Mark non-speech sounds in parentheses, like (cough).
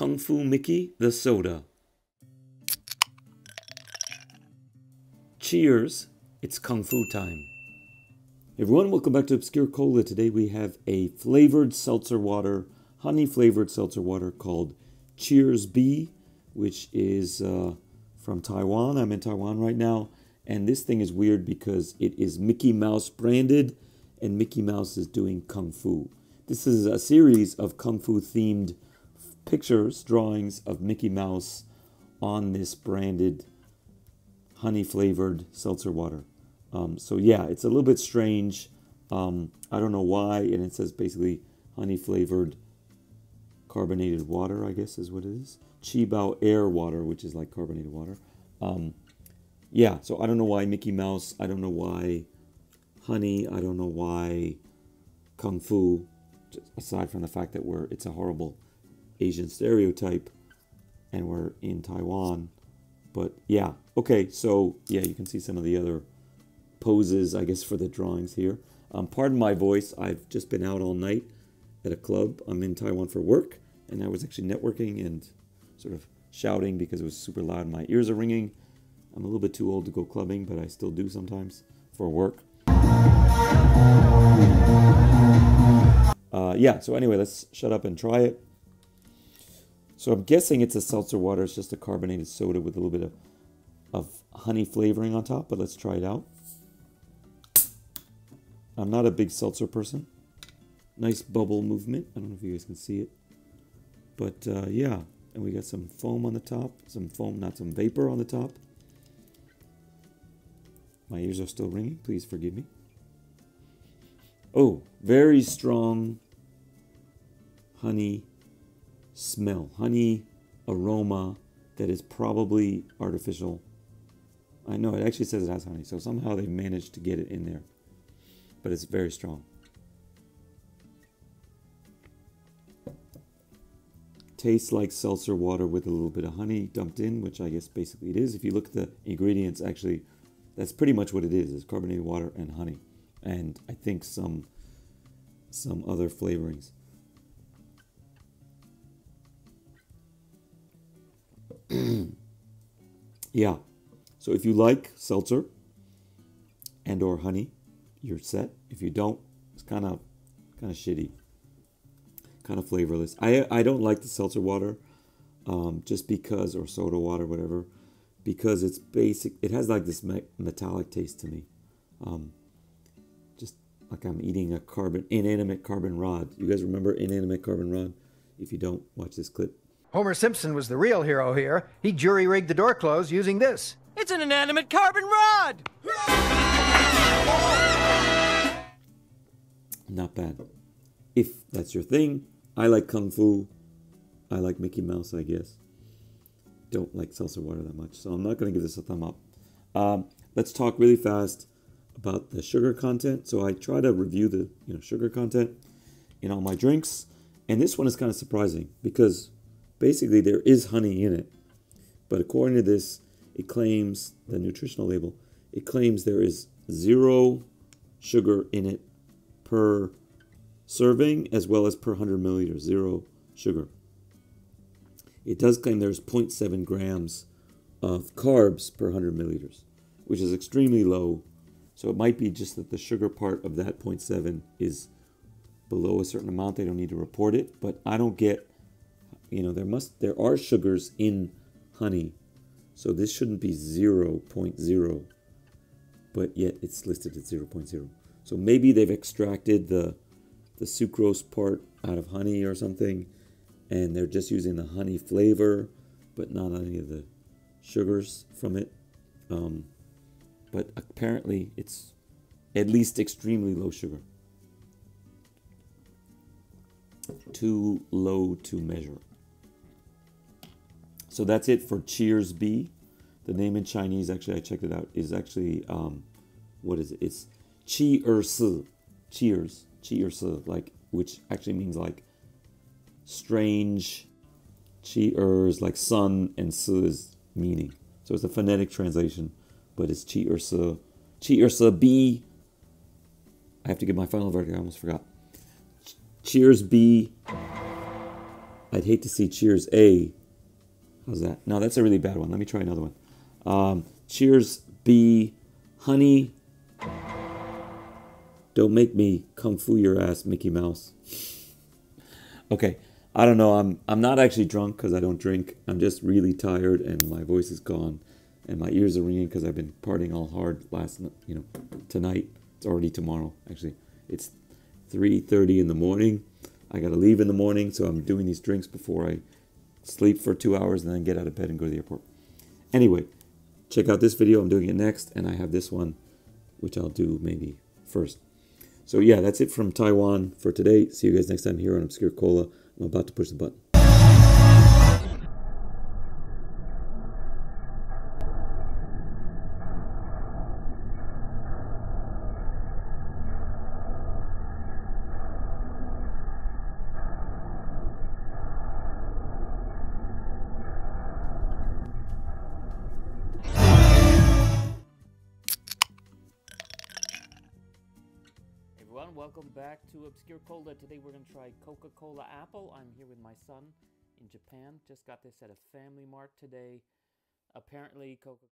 Kung Fu Mickey the soda. Cheers, it's Kung Fu time. Everyone, welcome back to Obscure Cola. Today we have a flavored seltzer water, honey flavored seltzer water called Cheers Bee, which is uh, from Taiwan. I'm in Taiwan right now, and this thing is weird because it is Mickey Mouse branded, and Mickey Mouse is doing Kung Fu. This is a series of Kung Fu themed pictures, drawings of Mickey Mouse on this branded honey flavored seltzer water. Um, so yeah, it's a little bit strange. Um, I don't know why, and it says basically honey flavored carbonated water. I guess is what it is. Qibao air water, which is like carbonated water. Um, yeah, so I don't know why Mickey Mouse. I don't know why honey. I don't know why kung fu. Aside from the fact that we're it's a horrible Asian stereotype, and we're in Taiwan. But yeah, okay, so yeah, you can see some of the other poses, I guess, for the drawings here. Um, pardon my voice, I've just been out all night at a club. I'm in Taiwan for work, and I was actually networking and sort of shouting because it was super loud. And my ears are ringing. I'm a little bit too old to go clubbing, but I still do sometimes for work. Uh, yeah, so anyway, let's shut up and try it. So I'm guessing it's a seltzer water. It's just a carbonated soda with a little bit of, of honey flavoring on top, but let's try it out. I'm not a big seltzer person. Nice bubble movement. I don't know if you guys can see it. But uh, yeah, and we got some foam on the top. Some foam, not some vapor on the top. My ears are still ringing. Please forgive me. Oh, very strong honey smell, honey aroma that is probably artificial. I know it actually says it has honey, so somehow they've managed to get it in there. But it's very strong. Tastes like seltzer water with a little bit of honey dumped in, which I guess basically it is. If you look at the ingredients, actually, that's pretty much what it is. It's carbonated water and honey. And I think some some other flavorings. (clears throat) yeah. So if you like seltzer and or honey, you're set. If you don't, it's kind of kind of shitty, kind of flavorless. I I don't like the seltzer water, um, just because or soda water, whatever, because it's basic. It has like this me- metallic taste to me, um, just like I'm eating a carbon inanimate carbon rod. You guys remember inanimate carbon rod? If you don't, watch this clip. Homer Simpson was the real hero here. He jury rigged the door close using this. It's an inanimate carbon rod! Not bad. If that's your thing, I like Kung Fu. I like Mickey Mouse, I guess. Don't like seltzer water that much, so I'm not going to give this a thumb up. Um, let's talk really fast about the sugar content. So I try to review the you know sugar content in all my drinks, and this one is kind of surprising because basically there is honey in it, but according to this, it claims the nutritional label, it claims there is zero sugar in it per serving as well as per 100 milliliters, zero sugar. It does claim there's 0.7 grams of carbs per 100 milliliters, which is extremely low. So it might be just that the sugar part of that 0.7 is below a certain amount. They don't need to report it, but I don't get, you know, there must there are sugars in honey, so this shouldn't be 0.0, but yet it's listed at 0.0. So maybe they've extracted the the sucrose part out of honey or something, and they're just using the honey flavor, but not any of the sugars from it. Um, but apparently, it's at least extremely low sugar. Too low to measure. So that's it for Cheers Bee. The name in Chinese, actually, I checked it out, is actually, um, what is it? It's Er. Cheers. Qi Er Si, like, which actually means like strange. Qi Er is like sun, and Si is meaning. So it's a phonetic translation, but it's Qi Er Si. Qi Er Si B. I have to give my final verdict, I almost forgot. Cheers B. I'd hate to see Cheers A. How's that? No, that's a really bad one. Let me try another one. Um, cheers B. Honey. Don't make me kung fu your ass, Mickey Mouse. okay, I don't know. I'm I'm not actually drunk because I don't drink. I'm just really tired and my voice is gone, and my ears are ringing because I've been partying all hard last. You know, tonight. It's already tomorrow. Actually, it's 3:30 in the morning. I gotta leave in the morning, so I'm doing these drinks before I sleep for two hours and then get out of bed and go to the airport. Anyway, check out this video. I'm doing it next, and I have this one, which I'll do maybe first. So yeah, that's it from Taiwan for today. See you guys next time here on Obscure Cola. I'm about to push the button. Everyone, welcome back to Obscure Cola. Today we're going to try Coca-Cola Apple. I'm here with my son in Japan. Just got this at a Family Mart today. Apparently, Coca